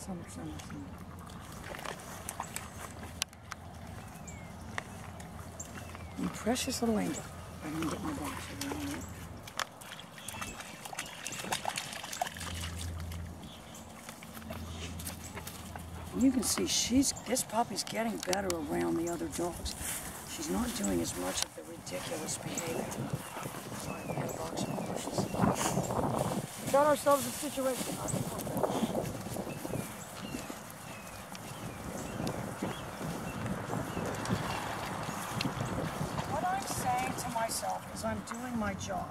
Summer, summer, summer. You precious little angel. I didn't get my box. Didn't it. You can see she's this puppy's getting better around the other dogs. She's not doing as much of the ridiculous behavior. Had a box of. We got ourselves a situation. What I'm saying to myself I'm doing my job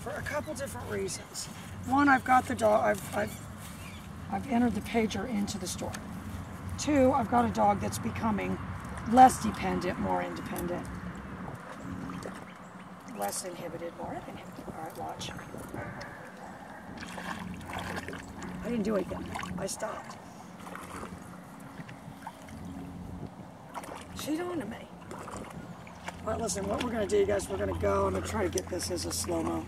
for a couple different reasons. One, I've got the dog. I've, I've I've entered the pager into the store. Two, I've got a dog that's becoming less dependent, more independent. Less inhibited, more inhibited. All right, watch. I didn't do anything. I stopped. She's on to me. All right, listen, what we're to do, you guys, we're to go. I'm to try to get this as a slow-mo.